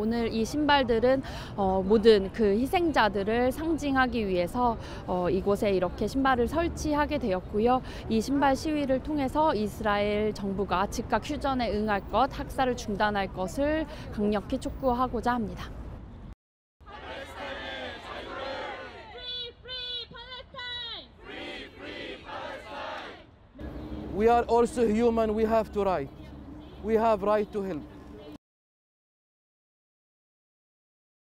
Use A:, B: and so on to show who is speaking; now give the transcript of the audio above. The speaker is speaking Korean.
A: 오늘 이 신발들은 어, 모든 그 희생자들을 상징하기 위해서 어, 이곳에 이렇게 신발을 설치하게 되었고요. 이 신발 시위를 통해서 이스라엘 정부가 즉각 휴전에 응할 것, 학살을 중단할 것을 강력히 촉구하고자 합니다.
B: We are also human, we have to right. We have right to help.